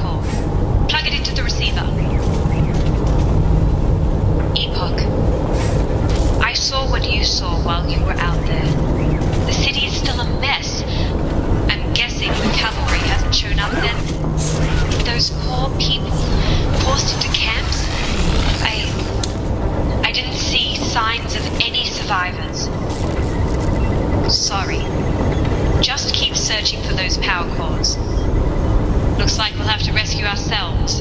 call. Plug it into the receiver. Epoch. I saw what you saw while you were out there. The city is still a mess. I'm guessing the cavalry hasn't shown up then. Those poor people forced into camps? I... I didn't see signs of any survivors. Sorry. Just keep searching for those power cores. Looks like we'll have to rescue ourselves.